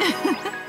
Bye.